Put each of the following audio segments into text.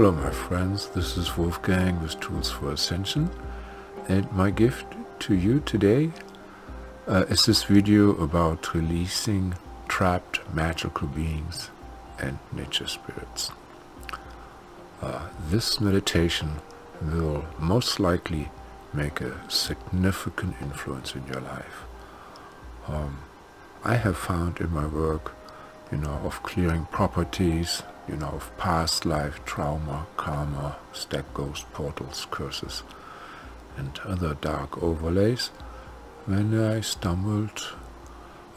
Hello my friends, this is Wolfgang with Tools for Ascension and my gift to you today uh, is this video about releasing trapped magical beings and nature spirits. Uh, this meditation will most likely make a significant influence in your life. Um, I have found in my work, you know, of clearing properties, you know, of past life trauma, karma, stack ghost portals, curses, and other dark overlays, when I stumbled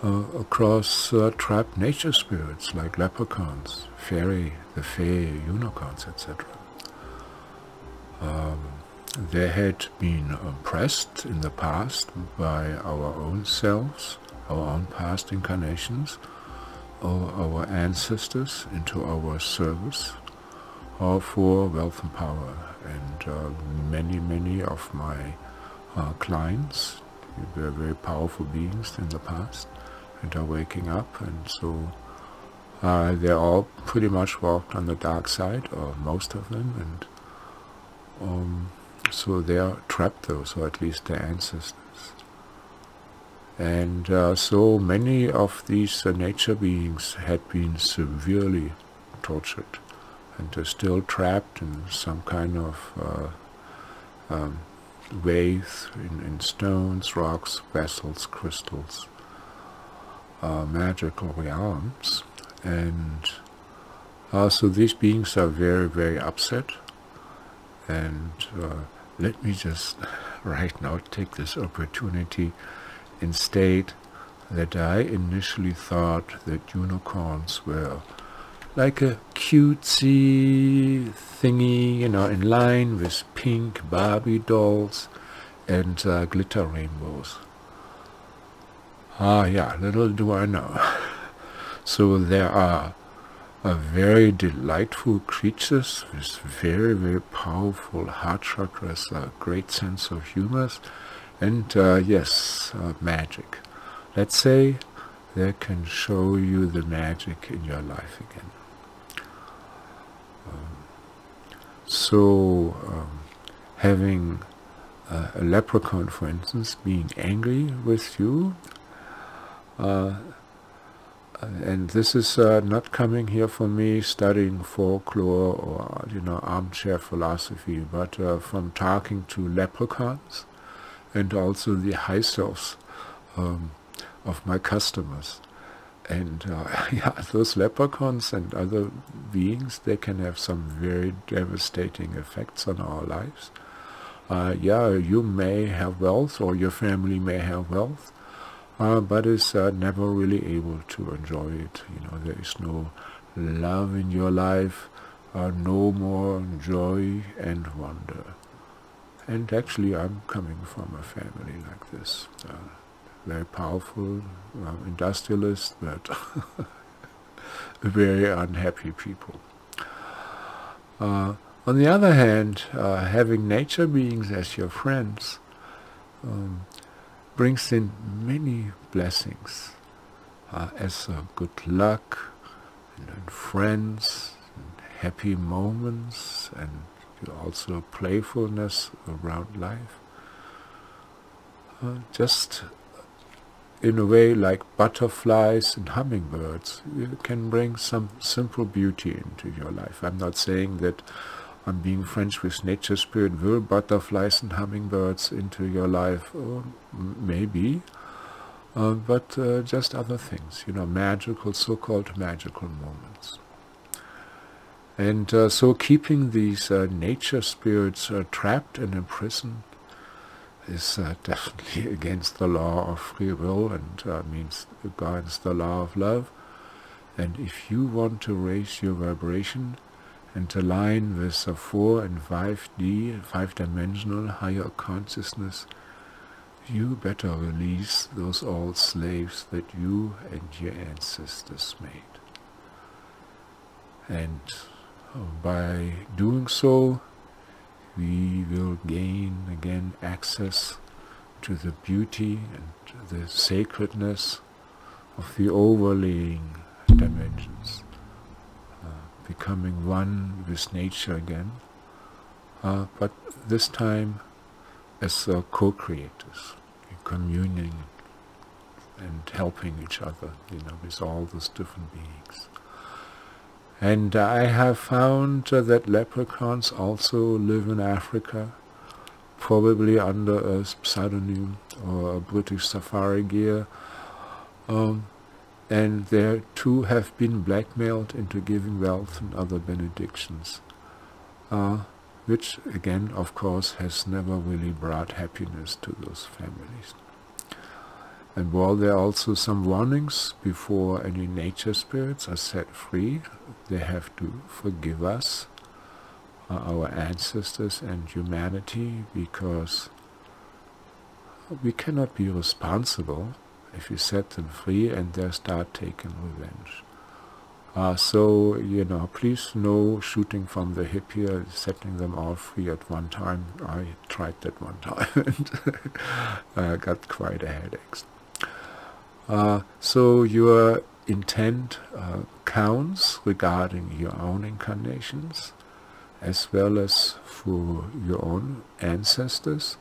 uh, across uh, trapped nature spirits like leprechauns, fairy, the fae, unicorns, etc. Um, they had been oppressed in the past by our own selves, our own past incarnations, or our ancestors into our service, all for wealth and power. And uh, many, many of my uh, clients were very powerful beings in the past and are waking up, and so uh, they all pretty much walked on the dark side, or most of them, and um, so they are trapped though, so at least their ancestors. And uh, so many of these uh, nature beings had been severely tortured and are still trapped in some kind of uh, um, in, in, stones, rocks, vessels, crystals, uh, magical realms. And uh, so these beings are very, very upset and uh, let me just right now take this opportunity state that I initially thought that unicorns were like a cutesy thingy, you know, in line with pink Barbie dolls and uh, glitter rainbows. Ah, yeah, little do I know. so there are are very delightful creatures with very, very powerful heart chakras, a great sense of humor, and uh, yes, uh, magic. Let's say they can show you the magic in your life again. Um, so, um, having uh, a leprechaun, for instance, being angry with you, uh, and this is uh, not coming here for me studying folklore or you know armchair philosophy but uh, from talking to leprechauns and also the high selves um, of my customers and uh, yeah those leprechauns and other beings they can have some very devastating effects on our lives uh, yeah you may have wealth or your family may have wealth uh, but is uh, never really able to enjoy it. You know, there is no love in your life, uh, no more joy and wonder. And actually, I'm coming from a family like this. Uh, very powerful uh, industrialist, but very unhappy people. Uh, on the other hand, having nature beings as your friends um, brings in many blessings uh, as uh, good luck and, and friends and happy moments and also playfulness around life. Uh, just in a way like butterflies and hummingbirds you can bring some simple beauty into your life. I'm not saying that I'm being friends with nature spirit will butterflies and hummingbirds into your life uh, maybe uh, but uh, just other things you know magical so-called magical moments and uh, so keeping these uh, nature spirits uh, trapped and imprisoned is definitely against the law of free will and means against the law of love and if you want to raise your vibration and align with a 4 and 5D, five-dimensional higher consciousness, you better release those old slaves that you and your ancestors made. And uh, by doing so, we will gain again access to the beauty and the sacredness of the overlaying dimensions becoming one with nature again, uh, but this time as uh, co-creators, communing and helping each other, you know, with all those different beings. And I have found that leprechauns also live in Africa, probably under a pseudonym or a British safari gear. Um, and there too have been blackmailed into giving wealth and other benedictions, uh, which again, of course, has never really brought happiness to those families. And while there are also some warnings before any nature spirits are set free, they have to forgive us, uh, our ancestors and humanity, because we cannot be responsible if you set them free and they start taking revenge. Uh, so, you know, please no shooting from the hip here, setting them all free at one time. I tried that one time and uh, got quite a headache. Uh, so your intent uh, counts regarding your own incarnations as well as for your own ancestors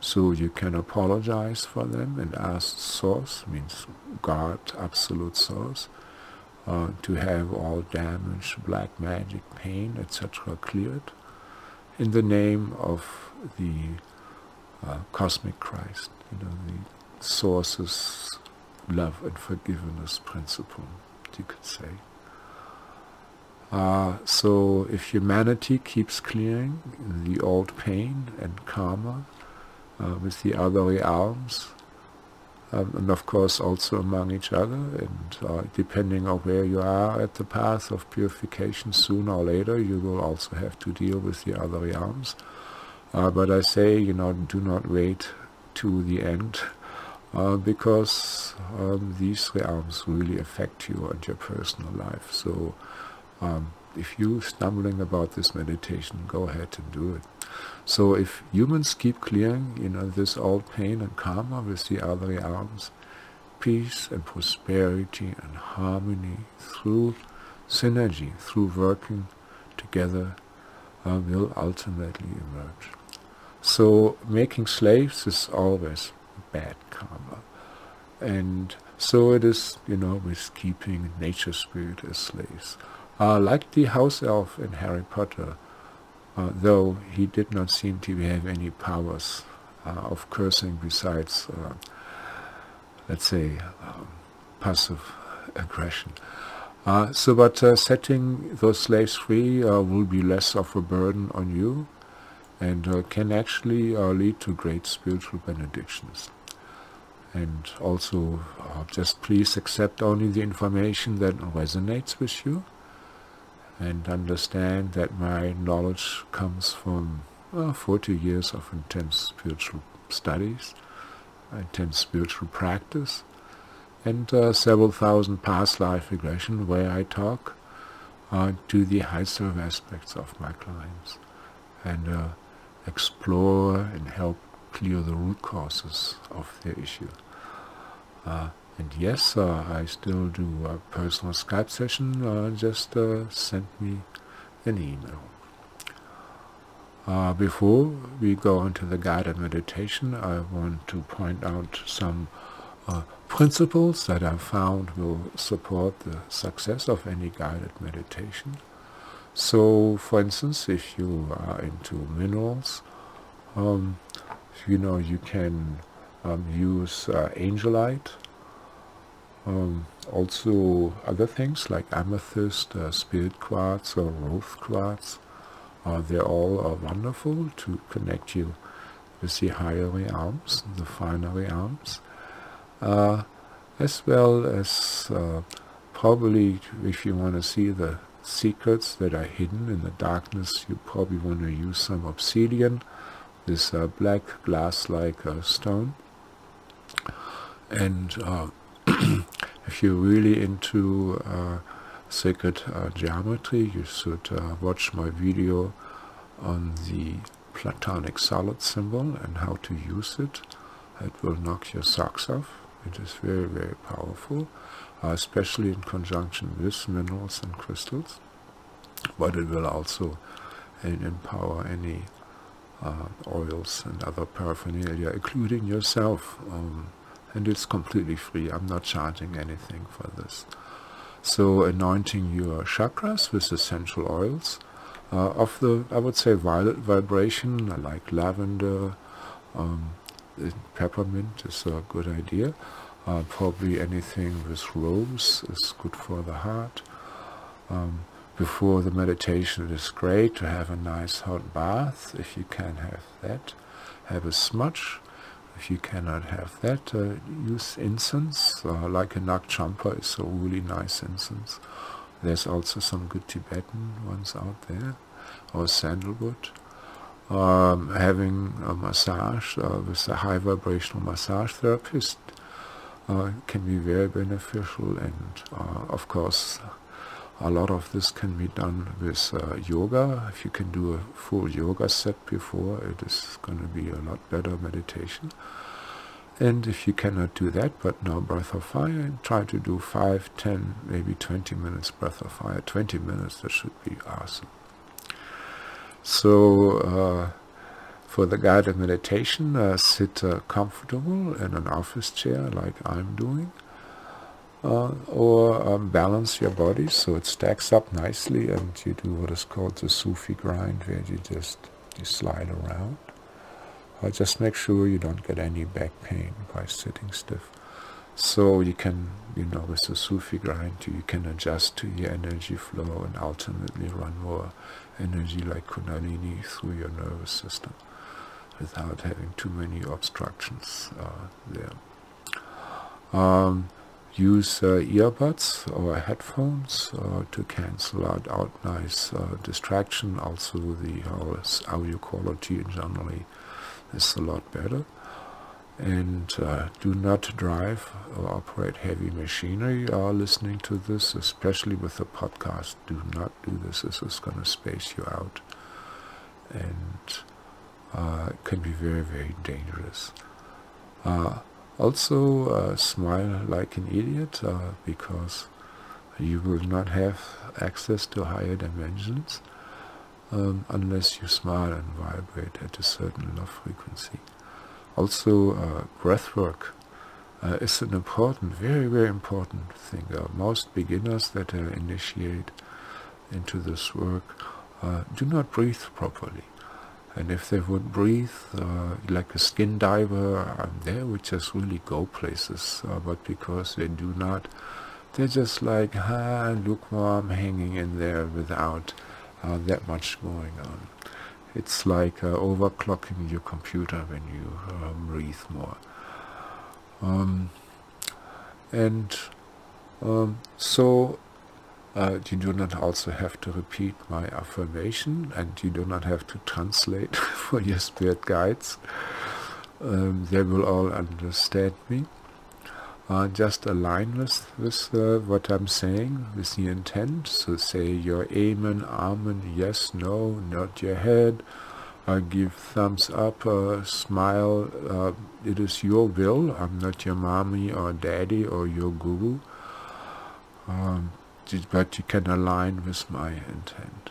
so you can apologize for them and ask Source, means God, Absolute Source, uh, to have all damage, black magic, pain, etc. cleared in the name of the uh, cosmic Christ, you know, the Source's love and forgiveness principle, you could say. Uh, so if humanity keeps clearing the old pain and karma, uh, with the other realms, um, and of course also among each other, and uh, depending on where you are at the path of purification, sooner or later you will also have to deal with the other realms. Uh, but I say, you know, do not wait to the end, uh, because um, these realms really affect you and your personal life. So um, if you're stumbling about this meditation, go ahead and do it. So if humans keep clearing, you know, this old pain and karma with the other realms, peace and prosperity and harmony through synergy, through working together, uh, will ultimately emerge. So making slaves is always bad karma. And so it is, you know, with keeping nature spirit as slaves. Uh, like the house elf in Harry Potter, uh, though he did not seem to have any powers uh, of cursing besides, uh, let's say, um, passive aggression. Uh, so, but uh, setting those slaves free will be less of a burden on you and can actually lead to great spiritual benedictions and also uh, just please accept only the information that resonates with you and understand that my knowledge comes from 40 years of intense spiritual studies, intense spiritual practice, and uh, several thousand past life regression where I talk uh, to the highest aspects of my clients and uh, explore and help clear the root causes of their issue. Uh, and yes, uh, I still do a personal Skype session. Uh, just uh, send me an email. Uh, before we go into the guided meditation, I want to point out some uh, principles that I found will support the success of any guided meditation. So, for instance, if you are into minerals, um, you know, you can um, use uh, angelite um, also other things like amethyst, uh, spirit quartz or rose quartz, uh, they're all uh, wonderful to connect you with the higher realms, the finer realms, uh, as well as uh, probably if you want to see the secrets that are hidden in the darkness, you probably want to use some obsidian, this uh, black glass-like stone. And if you're really into uh, sacred uh, geometry, you should uh, watch my video on the platonic solid symbol and how to use it. It will knock your socks off. It is very, very powerful, uh, especially in conjunction with minerals and crystals. but it will also empower any uh, oils and other paraphernalia, including yourself. Um, and it's completely free. I'm not charging anything for this. So anointing your chakras with essential oils uh, of the, I would say, violet vibration, I like lavender, um, peppermint is a good idea. Uh, probably anything with rose is good for the heart. Um, before the meditation it is great to have a nice hot bath if you can have that. Have a smudge. If you cannot have that, uh, use incense, uh, like a Nag Champa is a really nice incense. There's also some good Tibetan ones out there, or sandalwood. Um, having a massage uh, with a high vibrational massage therapist uh, can be very beneficial and uh, of course a lot of this can be done with uh, yoga. If you can do a full yoga set before, it is going to be a lot better meditation. And if you cannot do that, but now breath of fire, try to do 5, 10, maybe 20 minutes breath of fire. 20 minutes, that should be awesome. So, uh, for the guided meditation, uh, sit uh, comfortable in an office chair like I'm doing uh, or um, balance your body so it stacks up nicely and you do what is called the Sufi grind where you just you slide around. Uh, just make sure you don't get any back pain by sitting stiff. So you can, you know, with the Sufi grind, you can adjust to your energy flow and ultimately run more energy like Kundalini through your nervous system without having too many obstructions uh, there. Um, use uh, earbuds or headphones uh, to cancel out, out nice uh, distraction. Also the audio quality generally is a lot better. And uh, do not drive or operate heavy machinery uh, listening to this, especially with a podcast. Do not do this. This is going to space you out. And uh, it can be very, very dangerous. Also, uh, smile like an idiot uh, because you will not have access to higher dimensions um, unless you smile and vibrate at a certain love frequency. Also, uh, breath work uh, is an important, very, very important thing. Uh, most beginners that initiate into this work uh, do not breathe properly. And if they would breathe uh, like a skin diver, they would just really go places. Uh, but because they do not, they're just like ah, lukewarm, hanging in there without uh, that much going on. It's like uh, overclocking your computer when you um, breathe more. Um, and um, so uh, you do not also have to repeat my affirmation and you do not have to translate for your spirit guides. Um, they will all understand me. Uh, just align with, with uh, what I'm saying, with the intent. So say your amen, amen, yes, no, nod your head, uh, give thumbs up, uh, smile. Uh, it is your will. I'm not your mommy or daddy or your guru. Um, but you can align with my intent.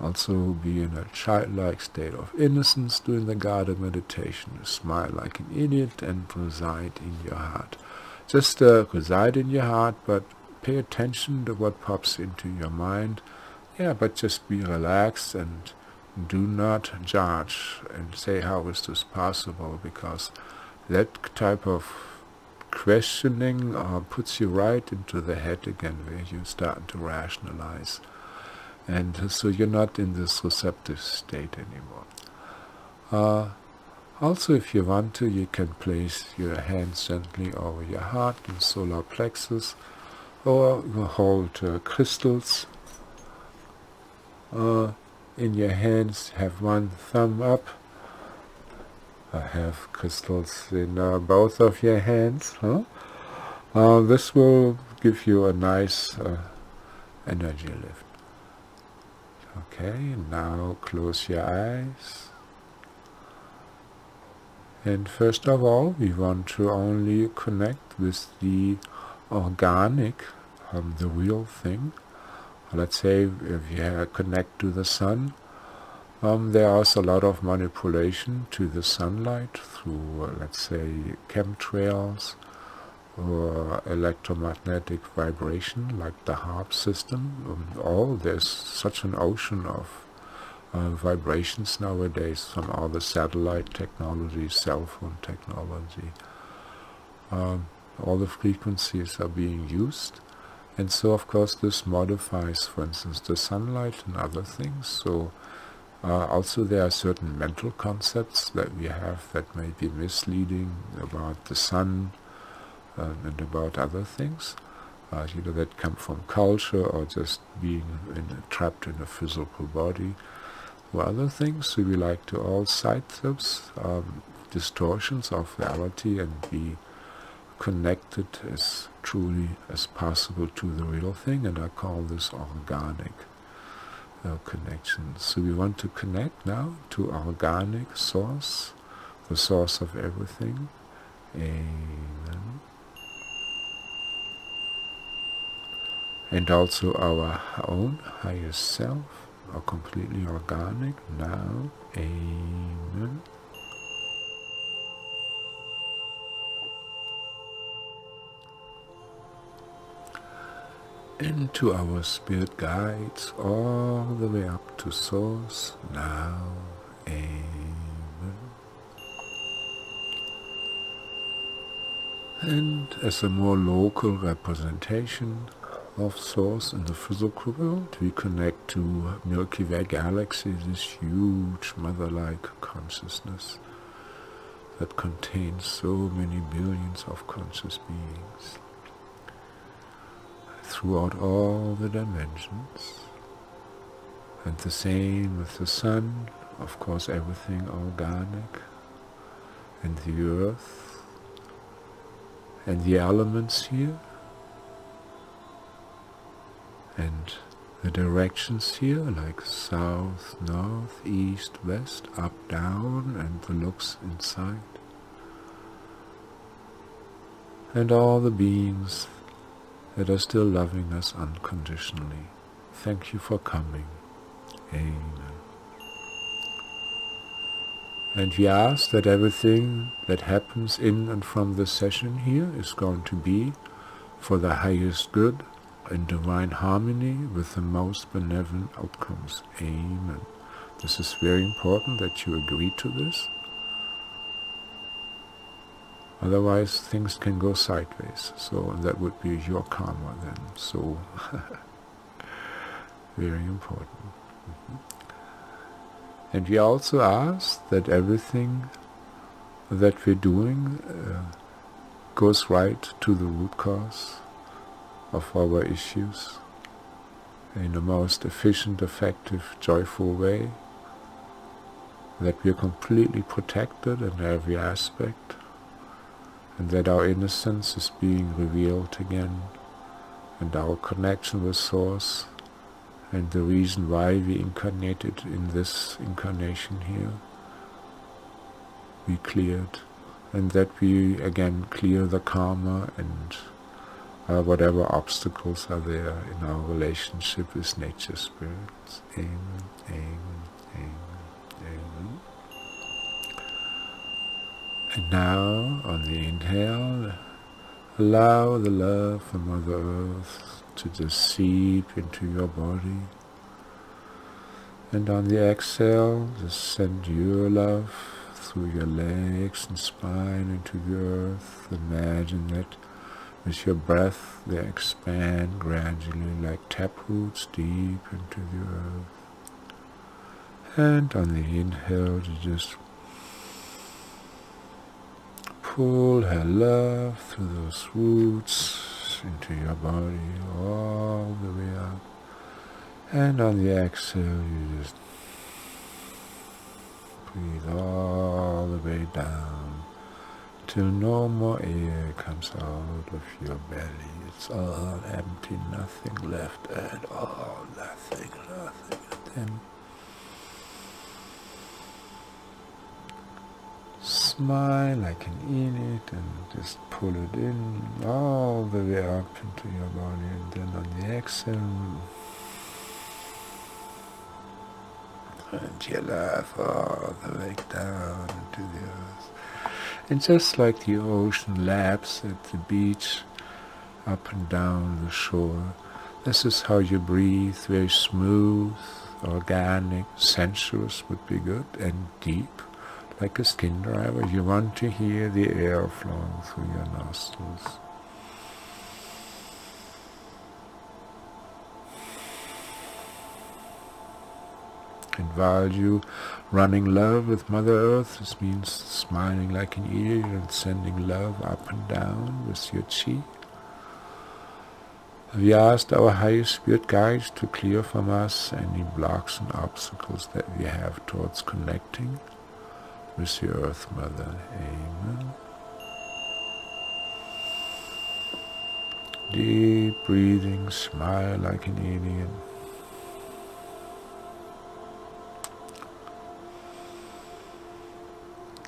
Also be in a childlike state of innocence during the guided meditation. Smile like an idiot and reside in your heart. Just uh, reside in your heart, but pay attention to what pops into your mind. Yeah, but just be relaxed and do not judge and say how is this possible because that type of questioning uh, puts you right into the head again where you start to rationalize. And so you're not in this receptive state anymore. Uh, also if you want to you can place your hands gently over your heart in solar plexus or you hold uh, crystals. Uh, in your hands have one thumb up I have crystals in uh, both of your hands. Huh? Uh, this will give you a nice uh, energy lift. Okay, now close your eyes. And first of all, we want to only connect with the organic, um, the real thing, let's say if you connect to the sun, um, there is a lot of manipulation to the sunlight through, uh, let's say, chemtrails or electromagnetic vibration, like the HAARP system. Um, all there's such an ocean of uh, vibrations nowadays from all the satellite technology, cell phone technology. Um, all the frequencies are being used and so of course this modifies for instance the sunlight and other things so uh, also there are certain mental concepts that we have that may be misleading about the sun uh, and about other things. Uh, you know that come from culture or just being in, trapped in a physical body or other things. So we like to all cite those um, distortions of reality and be connected as truly as possible to the real thing, and I call this organic uh, connection. So we want to connect now to organic source, the source of everything. Amen. And also our own higher self, are completely organic now. Amen. Into our spirit guides all the way up to source now. Amen. And as a more local representation of source in the physical world, we connect to Milky Way galaxy, this huge mother-like consciousness that contains so many billions of conscious beings throughout all the dimensions. And the same with the sun, of course everything organic, and the earth, and the elements here, and the directions here like south, north, east, west, up, down, and the looks inside. And all the beings that are still loving us unconditionally. Thank you for coming. Amen. And we ask that everything that happens in and from this session here is going to be for the highest good in divine harmony with the most benevolent outcomes. Amen. This is very important that you agree to this. Otherwise, things can go sideways. So that would be your karma then. So very important. Mm -hmm. And we also ask that everything that we're doing uh, goes right to the root cause of our issues in the most efficient, effective, joyful way, that we are completely protected in every aspect, and that our innocence is being revealed again, and our connection with Source, and the reason why we incarnated in this incarnation here, we cleared, and that we again clear the karma and uh, whatever obstacles are there in our relationship with nature spirits. Amen, amen, amen, amen. And now, on the inhale, allow the love from Mother Earth to just seep into your body. And on the exhale, just send your love through your legs and spine into the earth. Imagine that with your breath they expand gradually like taproots deep into the earth. And on the inhale, you just pull her love through those roots into your body all the way up. And on the exhale, you just breathe all the way down till no more air comes out of your belly. It's all empty, nothing left at all, nothing, nothing. Then smile, I can eat it and just pull it in all the way up into your body and then on the exhale and your love all the way down into the earth. And just like the ocean laps at the beach, up and down the shore, this is how you breathe, very smooth, organic, sensuous would be good, and deep, like a skin driver. You want to hear the air flowing through your nostrils. And while you running love with Mother Earth, this means smiling like an ear and sending love up and down with your chi. We asked our highest spirit guides to clear from us any blocks and obstacles that we have towards connecting with the Earth Mother. Amen. Deep breathing, smile like an Indian.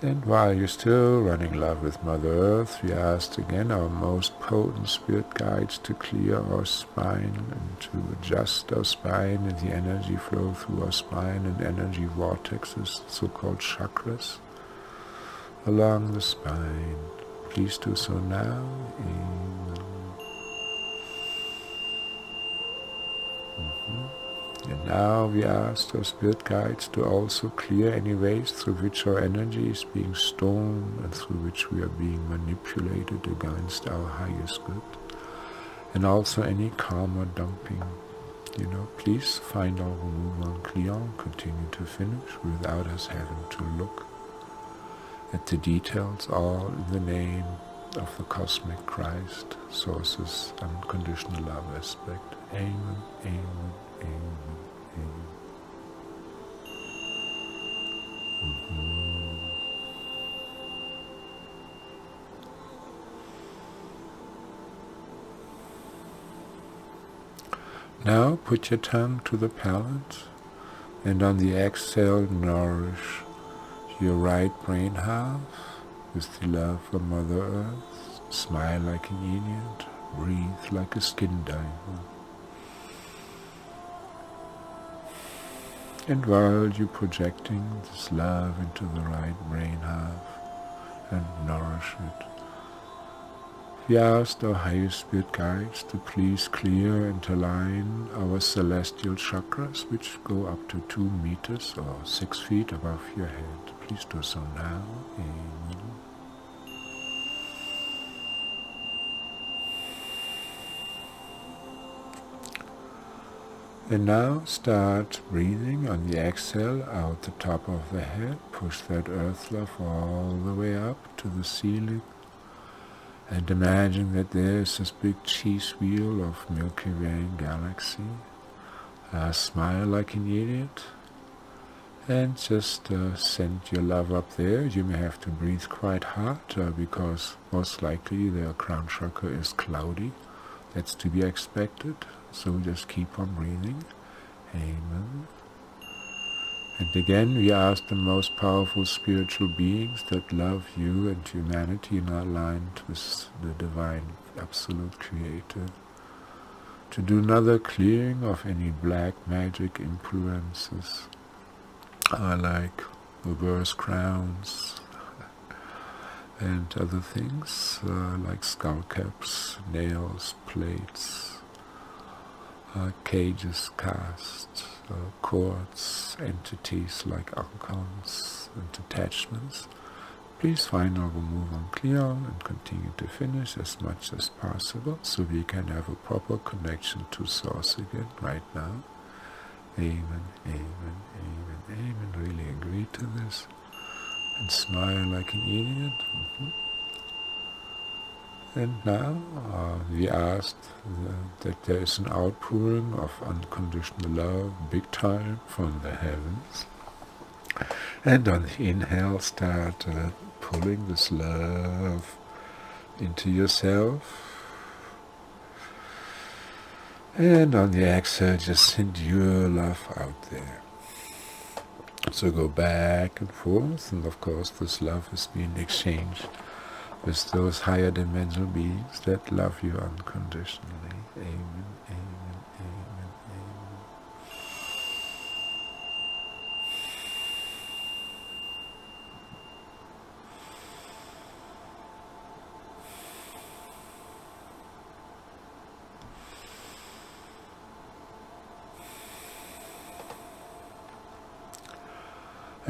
And while you're still running love with Mother Earth, we asked again our most potent spirit guides to clear our spine and to adjust our spine and the energy flow through our spine and energy vortexes, so-called chakras, along the spine. Please do so now. Amen. Mm -hmm. And now we ask our spirit guides to also clear any ways through which our energy is being stolen and through which we are being manipulated against our highest good. And also any karma dumping. You know, please find our movement clear and continue to finish without us having to look at the details, all in the name of the cosmic Christ, source's unconditional love aspect. Amen, amen. Now put your tongue to the palate and on the exhale nourish your right brain half with the love for Mother Earth. Smile like an Indian, breathe like a skin diver. And while you're projecting this love into the right brain half and nourish it, we asked our highest spirit guides to please clear and align our celestial chakras, which go up to two meters or six feet above your head. Please do so now. Amen. And now start breathing on the exhale out the top of the head. Push that earth love all the way up to the ceiling. And imagine that there's this big cheese wheel of Milky Way galaxy. Uh, smile like an idiot. And just uh, send your love up there. You may have to breathe quite hard uh, because most likely the crown chakra is cloudy. That's to be expected. So we just keep on breathing. Amen. And again, we ask the most powerful spiritual beings that love you and humanity and are aligned with the divine absolute creator to do another clearing of any black magic influences uh, like reverse crowns and other things uh, like skull caps, nails, plates, uh, cages cast, uh, cords, entities like icons and attachments. Please find our move on clear and continue to finish as much as possible so we can have a proper connection to source again right now. Amen, amen, amen, amen. Really agree to this and smile like an idiot. Mm -hmm. And now uh, we asked that there is an outpouring of unconditional love, big time, from the heavens. And on the inhale, start uh, pulling this love into yourself. And on the exhale, just send your love out there. So go back and forth, and of course, this love is being exchanged with those higher dimensional beings that love you unconditionally. Amen.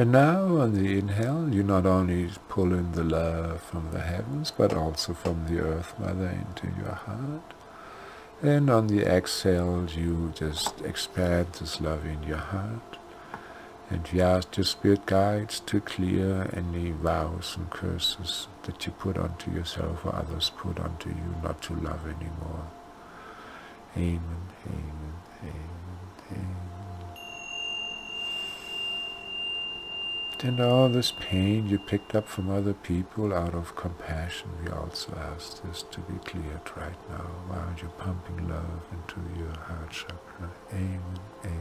And now on the inhale, you not only pull in the love from the heavens, but also from the Earth Mother into your heart. And on the exhale, you just expand this love in your heart. And you ask your spirit guides to clear any vows and curses that you put onto yourself or others put onto you not to love anymore. Amen, amen, amen, amen. And all this pain you picked up from other people out of compassion, we also ask this to be cleared right now while you're pumping love into your heart chakra. Amen, amen,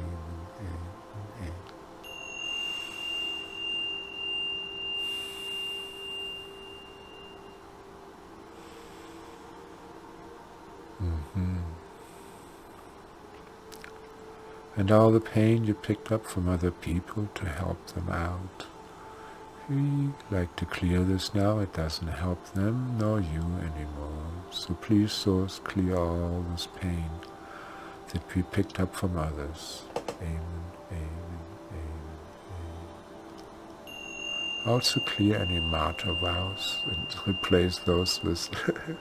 amen, amen. Mm-hmm. And all the pain you picked up from other people to help them out. We like to clear this now. It doesn't help them nor you anymore. So please, Source, clear all this pain that we picked up from others. Amen, amen, amen, amen. Also clear any martyr vows and replace those with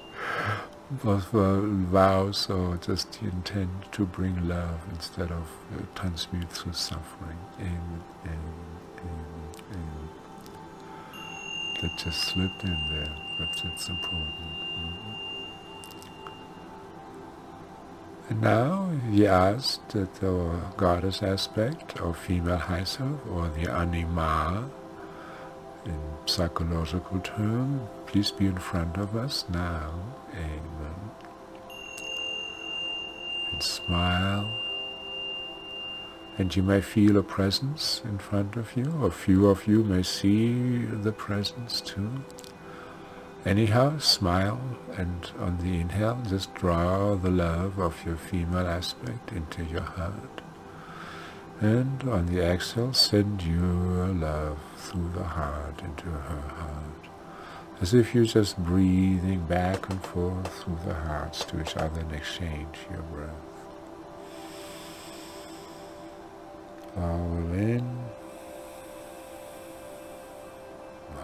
both vows or just the intent to bring love instead of uh, transmute through suffering. Amen, amen, That just slipped in there, but it's important. Mm-hmm. And now we asked that the goddess aspect or female high self or the anima in psychological term, please be in front of us now. Amen. And smile. And you may feel a presence in front of you, or few of you may see the presence too. Anyhow, smile, and on the inhale, just draw the love of your female aspect into your heart. And on the exhale, send your love through the heart into her heart. As if you're just breathing back and forth through the hearts to each other and exchange your breath. All in,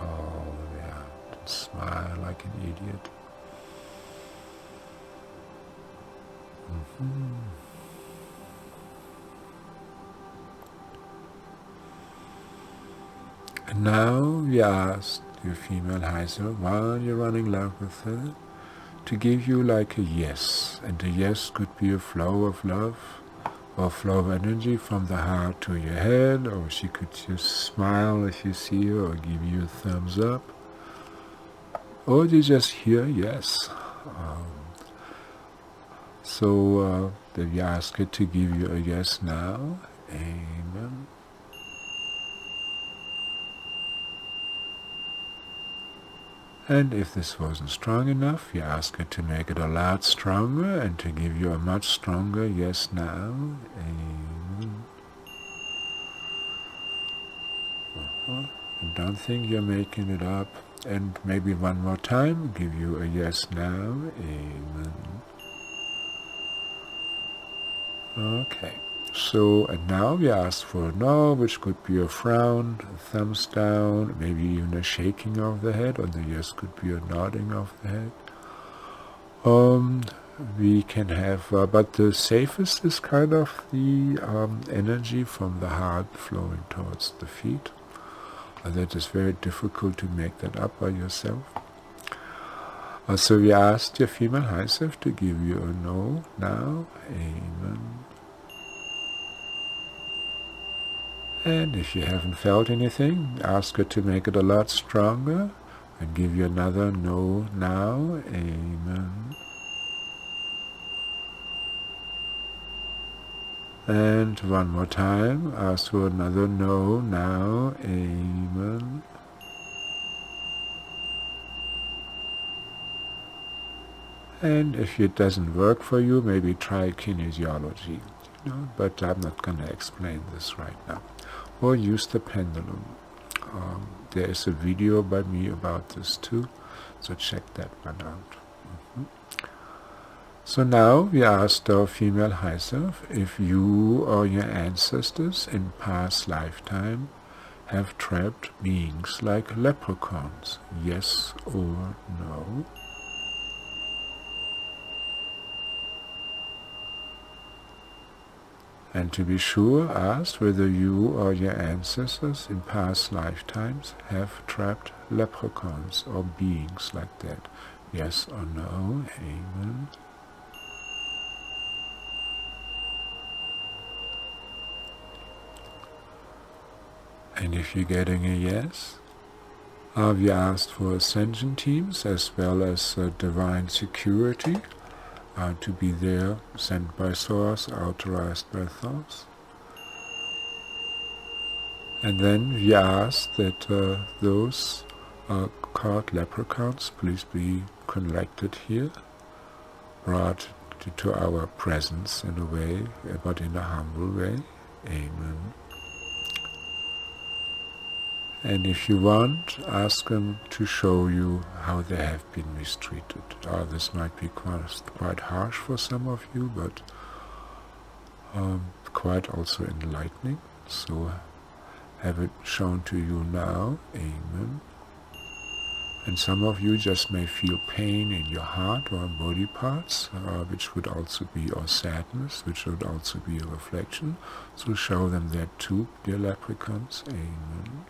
all the way out, and smile like an idiot. Mm-hmm. And now we ask your female self, while you're running love with her, to give you like a yes. And a yes could be a flow of love or flow of energy from the heart to your head, or she could just smile if you see her or give you a thumbs up. Or you just hear yes. Um, so uh, that we ask her to give you a yes now. Amen. And if this wasn't strong enough, you ask her to make it a lot stronger and to give you a much stronger yes now. Amen. Uh-huh. And don't think you're making it up. And maybe one more time, give you a yes now. Amen. Okay. So, and now we ask for a no, which could be a frown, a thumbs down, maybe even a shaking of the head, or the yes could be a nodding of the head. Um, we can have, uh, but the safest is kind of the um, energy from the heart flowing towards the feet. Uh, that is very difficult to make that up by yourself. Uh, so we asked your female high self to give you a no now. Amen. And if you haven't felt anything, ask her to make it a lot stronger and give you another no now. Amen. And one more time, ask for another no now. Amen. And if it doesn't work for you, maybe try kinesiology. You know, but I'm not going to explain this right now or use the pendulum. Um, there is a video by me about this too, so check that one out. Mm -hmm. So now we asked our female high self if you or your ancestors in past lifetime have trapped beings like leprechauns? Yes or no? And to be sure, ask whether you or your ancestors in past lifetimes have trapped leprechauns or beings like that. Yes or no? Amen. And if you're getting a yes, have you asked for ascension teams as well as uh, divine security uh, to be there, sent by Source, authorized by Thoth? And then we ask that uh, those uh, called leprechauns please be collected here, brought to our presence in a way, but in a humble way. Amen. And if you want, ask them to show you how they have been mistreated. Oh, this might be quite, quite harsh for some of you, but um, quite also enlightening. So have it shown to you now. Amen. And some of you just may feel pain in your heart or body parts, uh, which would also be, or sadness, which would also be a reflection. So show them that too, dear leprechauns. Amen.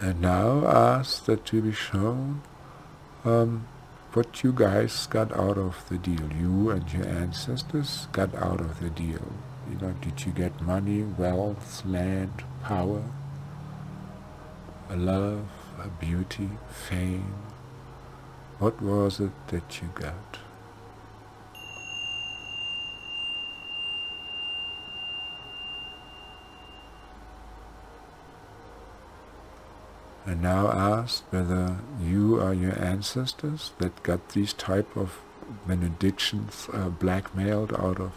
And now ask that to be shown um, what you guys got out of the deal. You and your ancestors got out of the deal. You know, did you get money, wealth, land, power, a love, a beauty, fame? What was it that you got? And now ask whether you are your ancestors that got these type of benedictions uh, blackmailed out of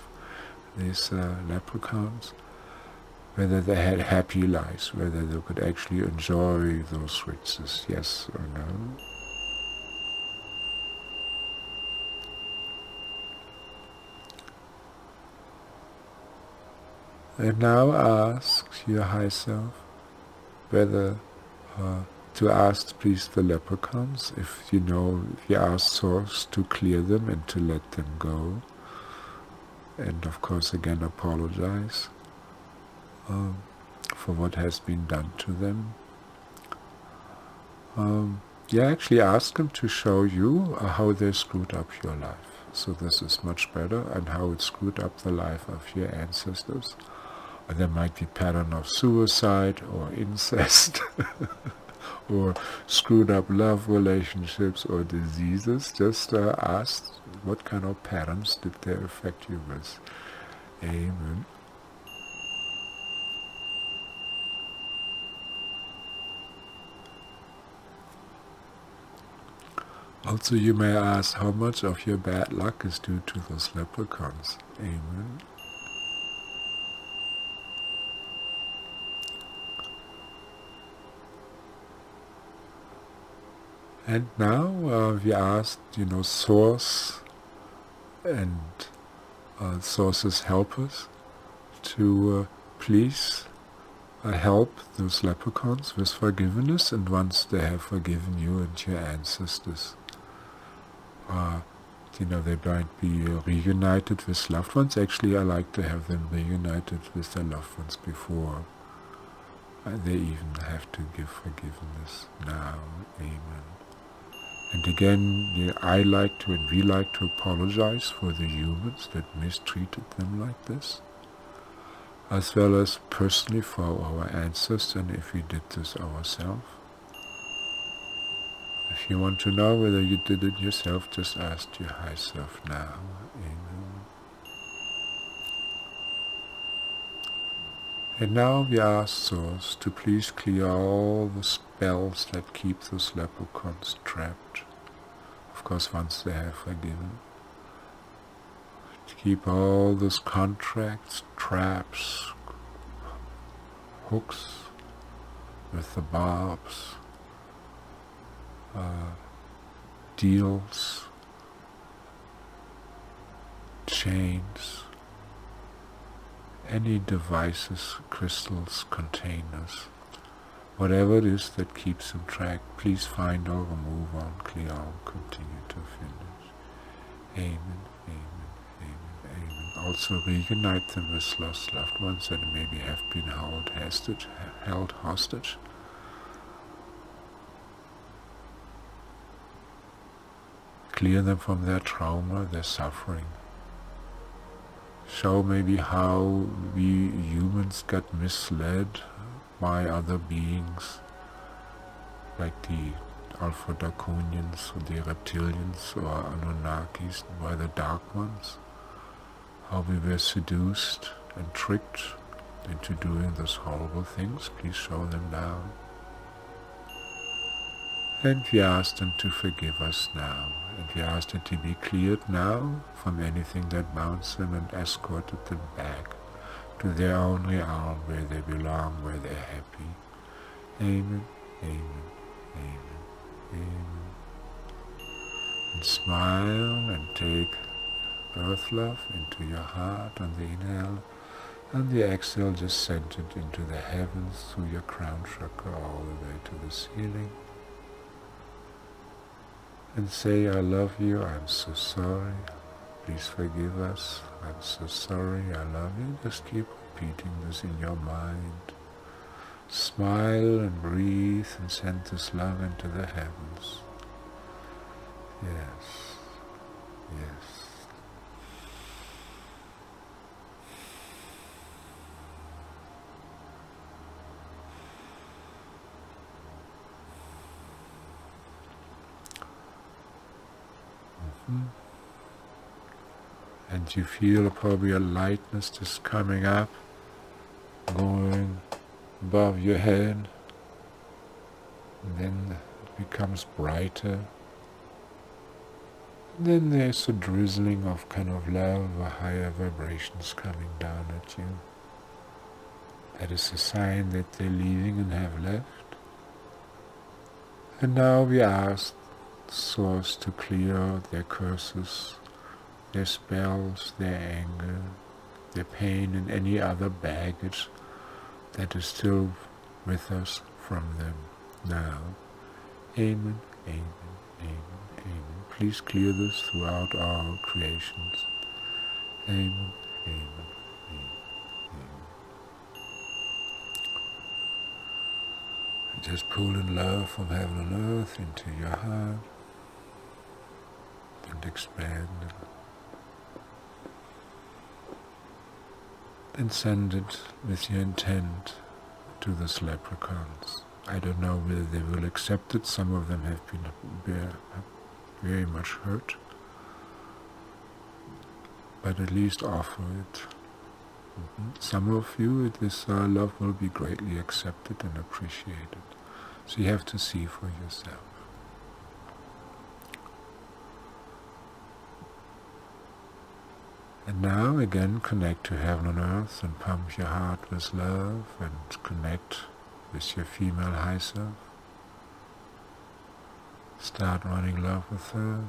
these uh, leprechauns, whether they had happy lives, whether they could actually enjoy those riches, yes or no. And now ask your high self whether uh, to ask please the leprechauns if you know if you ask source to clear them and to let them go. And of course again apologize um, for what has been done to them. Um, you actually ask them to show you uh, how they screwed up your life. So this is much better and how it screwed up the life of your ancestors there might be pattern of suicide or incest or screwed up love relationships or diseases. Just uh, ask what kind of patterns did they affect you with. Amen. Also you may ask how much of your bad luck is due to those leprechauns. Amen. And now uh, we asked, you know, Source and uh, Source's us to uh, please uh, help those leprechauns with forgiveness and once they have forgiven you and your ancestors, uh, you know, they might be reunited with loved ones. Actually, I like to have them reunited with their loved ones before uh, they even have to give forgiveness now. Amen. And again, I like to and we like to apologize for the humans that mistreated them like this, as well as personally for our ancestors and if we did this ourselves. If you want to know whether you did it yourself, just ask your high self now. Amen. And now we ask Source to please clear all the spells that keep those leprechauns trapped. Of course, once they have forgiven. To keep all those contracts, traps, hooks with the barbs, uh, deals, chains, any devices, crystals, containers, whatever it is that keeps them track, please find or remove on, clear on, continue to finish. Amen, amen, amen, amen. Also reunite them with lost loved ones that maybe have been held hostage, held hostage clear them from their trauma, their suffering. Show maybe how we humans got misled by other beings, like the Alpha Draconians or the Reptilians or Anunnakis, by the Dark Ones. How we were seduced and tricked into doing those horrible things. Please show them now. And we ask them to forgive us now and we asked them to be cleared now from anything that bounds them and escorted them back to their own realm where they belong, where they're happy. Amen, amen, amen, amen. And smile and take earth love into your heart on the inhale and the exhale just send it into the heavens through your crown chakra all the way to the ceiling. And say, I love you, I'm so sorry, please forgive us, I'm so sorry, I love you. Just keep repeating this in your mind. Smile and breathe and send this love into the heavens. Yes, yes. Mm. And you feel probably a lightness just coming up, going above your head, and then it becomes brighter. And then there's a drizzling of kind of love or higher vibrations coming down at you. That is a sign that they're leaving and have left. And now we ask source to clear their curses, their spells, their anger, their pain and any other baggage that is still with us from them now. Amen, amen, amen, amen. Please clear this throughout our creations. Amen, amen. Just pull in love from heaven and earth into your heart and expand and send it with your intent to the leprechauns. I don't know whether they will accept it. Some of them have been very, much hurt. But at least offer it. Mm -hmm. Some of you, this love will be greatly accepted and appreciated. So you have to see for yourself. And now again connect to heaven and earth and pump your heart with love and connect with your female high self. Start running love with her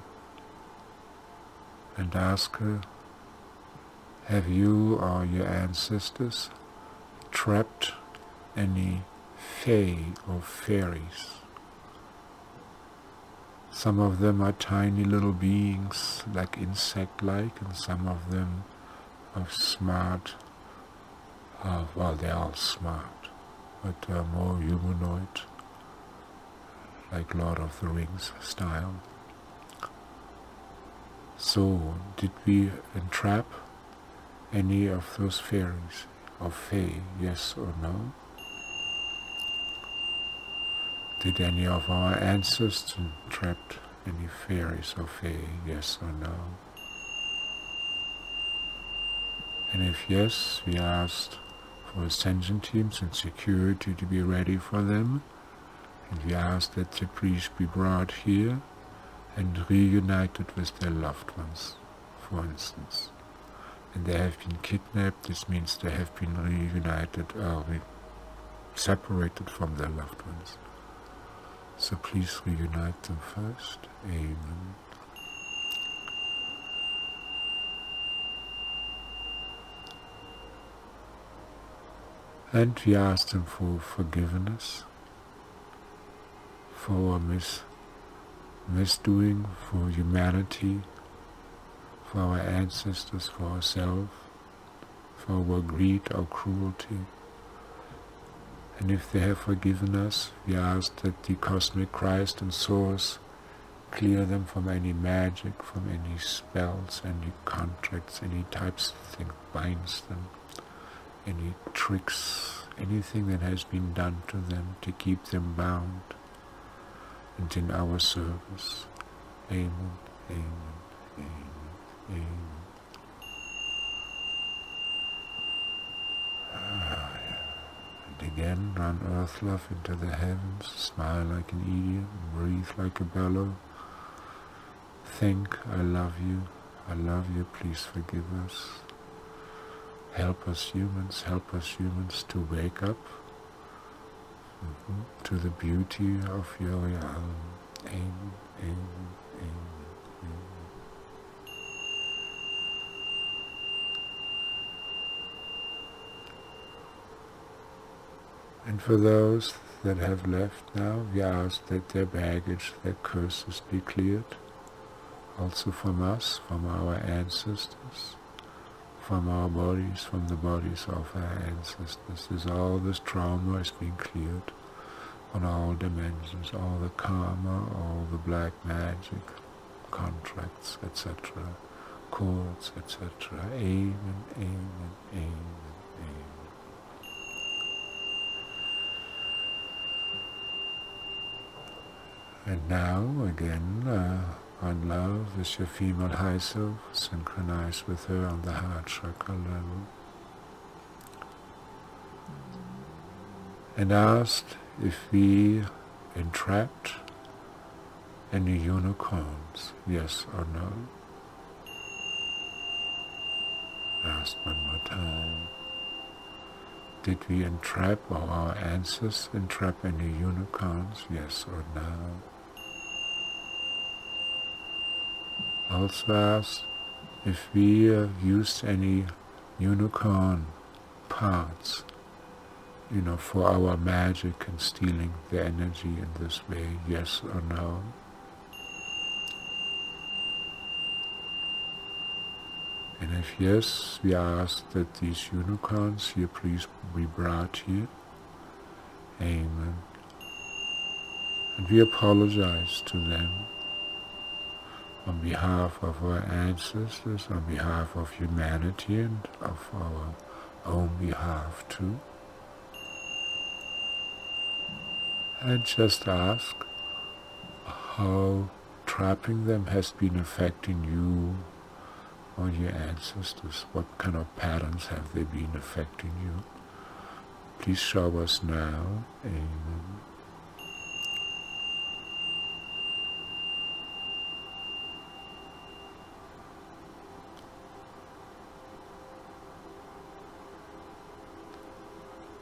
and ask her, have you or your ancestors trapped any fae or fairies some of them are tiny little beings, like insect-like, and some of them are smart. Uh, well, they're all smart, but uh, more humanoid, like Lord of the Rings style. So, did we entrap any of those fairies or fae, yes or no? Did any of our ancestors trap any fairies or fae, yes or no? And if yes, we asked for ascension teams and security to be ready for them, and we asked that the priests be brought here and reunited with their loved ones, for instance. And they have been kidnapped, this means they have been reunited or separated from their loved ones. So please reunite them first. Amen. And we ask them for forgiveness for our mis misdoing, for humanity, for our ancestors, for ourselves, for our greed, our cruelty. And if they have forgiven us, we ask that the cosmic Christ and Source clear them from any magic, from any spells, any contracts, any types of things binds them, any tricks, anything that has been done to them to keep them bound and in our service. Amen, amen, amen, amen. Ah, and again, run earth love into the heavens, smile like an idiot, breathe like a bellow. Think, I love you, I love you, please forgive us. Help us humans, help us humans to wake up mm -hmm, to the beauty of your young. Amen, amen, amen, amen. And for those that have left now, we ask that their baggage, their curses be cleared also from us, from our ancestors, from our bodies, from the bodies of our ancestors. Is all this trauma is being cleared on all dimensions, all the karma, all the black magic, contracts, etc., courts, etc. Amen, amen, amen, amen. And now, again, uh, on love is your female high self, synchronized with her on the heart chakra level. And asked if we entrapped any unicorns, yes or no. Asked one more time. Did we entrap or our ancestors entrap any unicorns, yes or no? Also asked if we used any unicorn parts, you know, for our magic and stealing the energy in this way, yes or no. And if yes, we ask that these unicorns here please be brought here. Amen. And we apologize to them on behalf of our ancestors, on behalf of humanity and of our own behalf too. And just ask how trapping them has been affecting you or your ancestors. What kind of patterns have they been affecting you? Please show us now. Amen.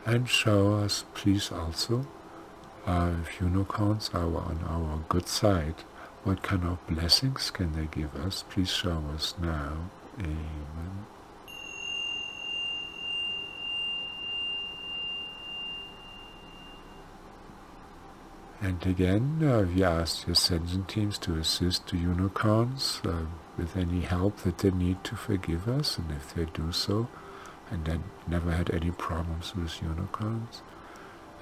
And show us please also uh, if unicorns are on our good side. What kind of blessings can they give us? Please show us now. Amen. And again, uh, we ask your ascension teams to assist the unicorns uh, with any help that they need to forgive us, and if they do so, and then never had any problems with unicorns.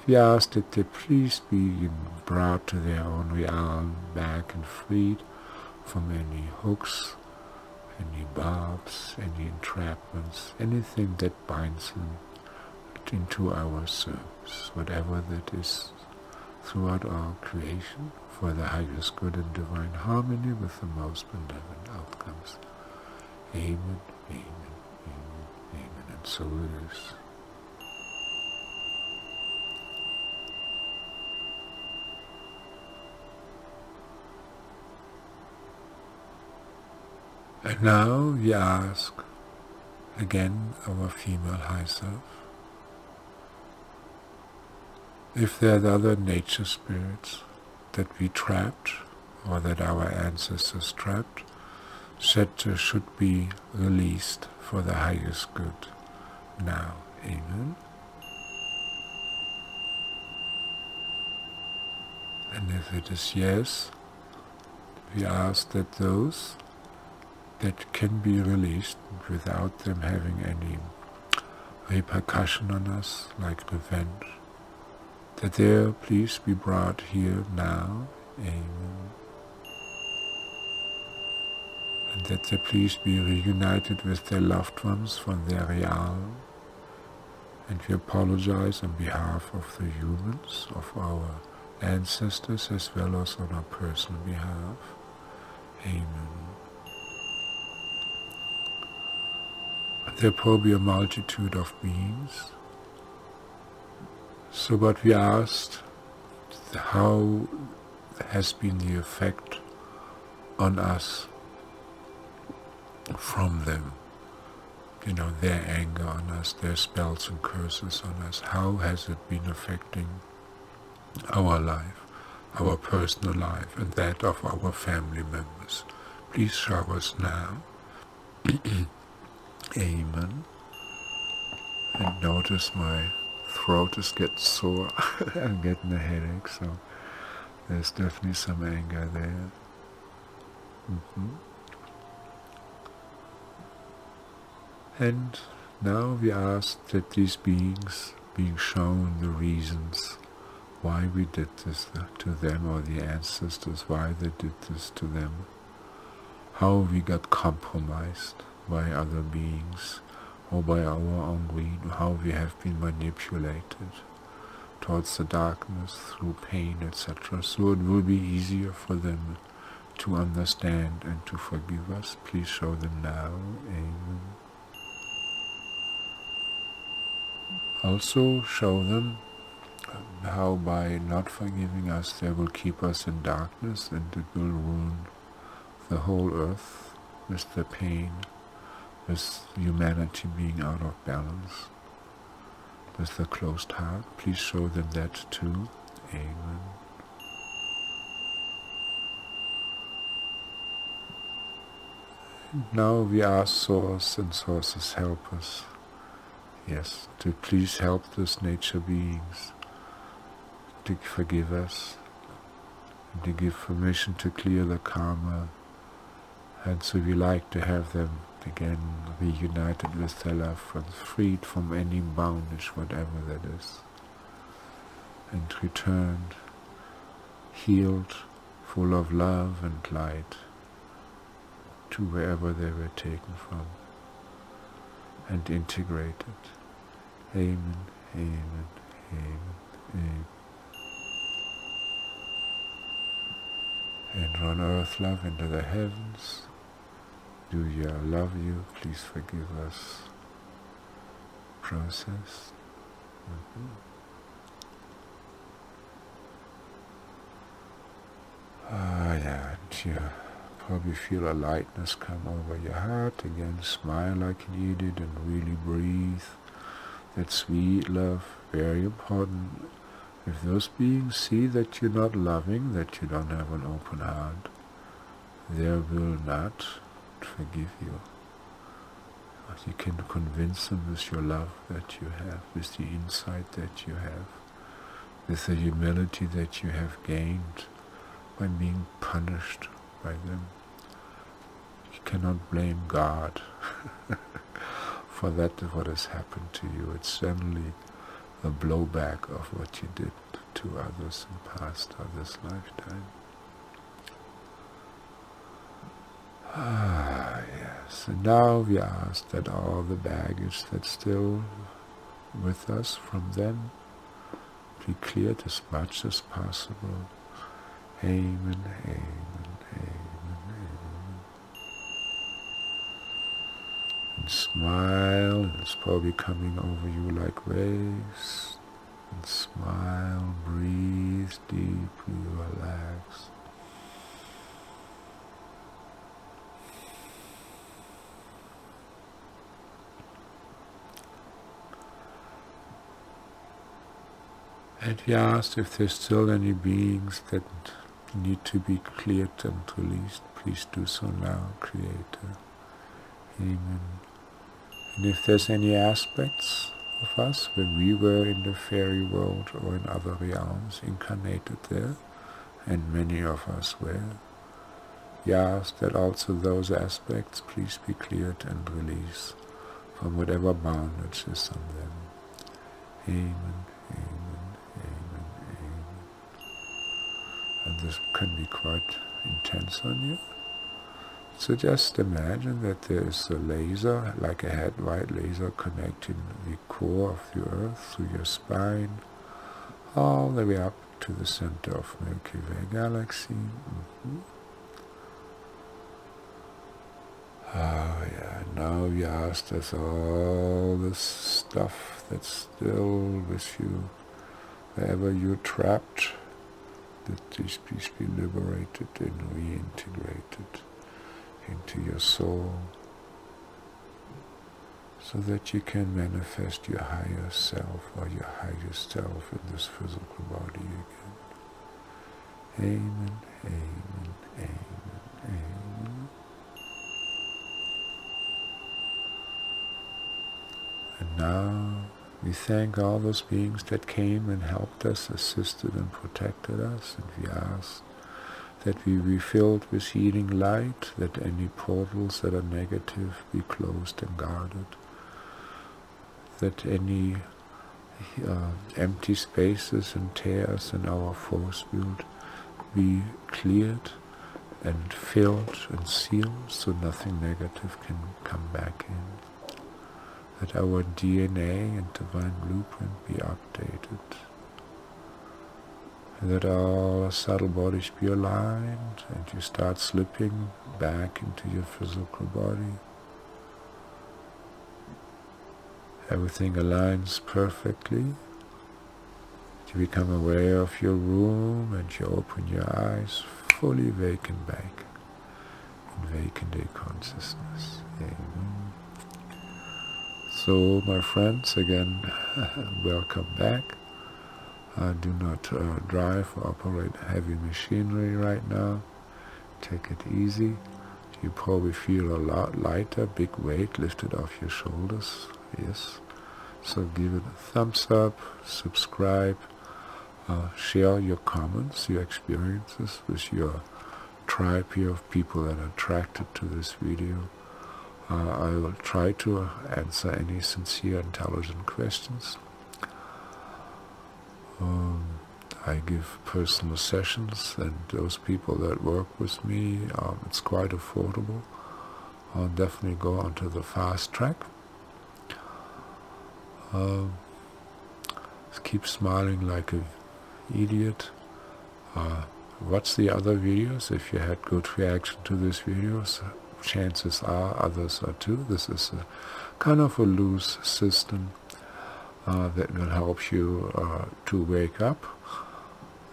We asked that they please be brought to their own realm back and freed from any hooks, any barbs, any entrapments, anything that binds them into our service, whatever that is throughout our creation for the highest good and divine harmony with the most benevolent outcomes. Amen, amen And now we ask again our female high self if there are other nature spirits that we trapped or that our ancestors trapped, said should be released for the highest good now. Amen. And if it is yes, we ask that those that can be released without them having any repercussion on us, like revenge, that they please be brought here now. Amen. And that they please be reunited with their loved ones from their realm. And we apologize on behalf of the humans, of our ancestors, as well as on our personal behalf. Amen. There probably a multitude of beings. So what we asked, how has been the effect on us from them? You know, their anger on us, their spells and curses on us. How has it been affecting our life, our personal life, and that of our family members? Please show us now. Amen. And notice my throat is getting sore. I'm getting a headache, so there's definitely some anger there. Mm -hmm. And now we ask that these beings being shown the reasons why we did this to them or the ancestors, why they did this to them, how we got compromised by other beings or by our own greed, how we have been manipulated towards the darkness through pain, etc. So it will be easier for them to understand and to forgive us. Please show them now. Amen. Also show them how by not forgiving us they will keep us in darkness and it will ruin the whole earth with the pain with humanity being out of balance, with the closed heart. Please show them that too. Amen. Now we ask Source and Source's help us, yes, to please help those nature beings, to forgive us, to give permission to clear the karma, and so we like to have them again reunited with their ones, freed from any bondage, whatever that is, and returned, healed, full of love and light, to wherever they were taken from, and integrated. Amen, amen, amen, amen. And on earth love into the heavens, do you love you, please forgive us process. Mm -hmm. Ah, yeah, probably feel a lightness come over your heart. Again, smile like you did and really breathe. That sweet love, very important. If those beings see that you're not loving, that you don't have an open heart, they will not forgive you. But You can convince them with your love that you have, with the insight that you have, with the humility that you have gained by being punished by them. You cannot blame God for that what has happened to you. It's certainly a blowback of what you did to others in past others' lifetime. Ah, yes. And now we ask that all the baggage that's still with us from them be cleared as much as possible. Amen, amen, amen, And smile, it's probably coming over you like waves. And smile, breathe deeply, relax. And he asked if there's still any beings that need to be cleared and released. Please do so now, Creator. Amen. And if there's any aspects of us when we were in the fairy world or in other realms incarnated there, and many of us were. Yes, that also those aspects please be cleared and released from whatever bondage is on them. Amen, amen, amen, amen. And this can be quite intense on you. So just imagine that there is a laser, like a head white laser, connecting the core of the earth through your spine, all the way up to the center of Milky Way galaxy. Mm-hmm. Oh yeah, now you ask us all this stuff that's still with you, wherever you're trapped, that this peace be liberated and reintegrated into your soul so that you can manifest your higher self or your higher self in this physical body again. Amen, amen, amen, amen. And now we thank all those beings that came and helped us, assisted and protected us, and we ask that we be filled with healing light, that any portals that are negative be closed and guarded, that any uh, empty spaces and tears in our force field be cleared and filled and sealed so nothing negative can come back in. That our DNA and divine blueprint be updated that all subtle bodies be aligned and you start slipping back into your physical body. Everything aligns perfectly. You become aware of your room and you open your eyes fully vacant back in vacant day consciousness. Amen. So my friends, again, welcome back. Uh, do not uh, drive or operate heavy machinery right now. Take it easy. You probably feel a lot lighter, big weight lifted off your shoulders. Yes. So give it a thumbs up, subscribe, uh, share your comments, your experiences with your tribe here of people that are attracted to this video. Uh, I will try to answer any sincere, intelligent questions. Um, I give personal sessions, and those people that work with me, um, it's quite affordable. I'll definitely go onto the fast track. Um, keep smiling like an idiot. Uh, watch the other videos if you had good reaction to these videos. Chances are others are too. This is a kind of a loose system uh, that will help you uh, to wake up.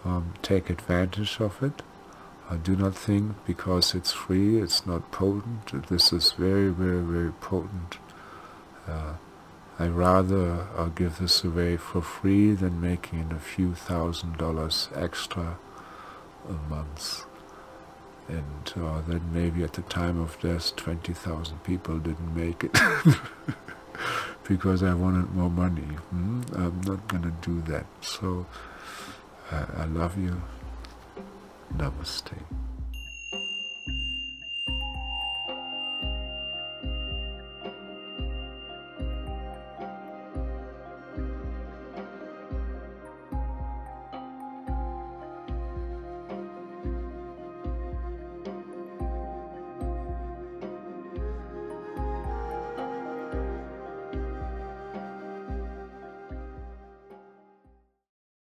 Um, take advantage of it. Uh, do not think because it's free, it's not potent. This is very, very, very potent. Uh, I rather uh, give this away for free than making a few thousand dollars extra a month. And uh, then maybe at the time of death, 20,000 people didn't make it. because I wanted more money. Hmm? I'm not going to do that. So uh, I love you. Namaste.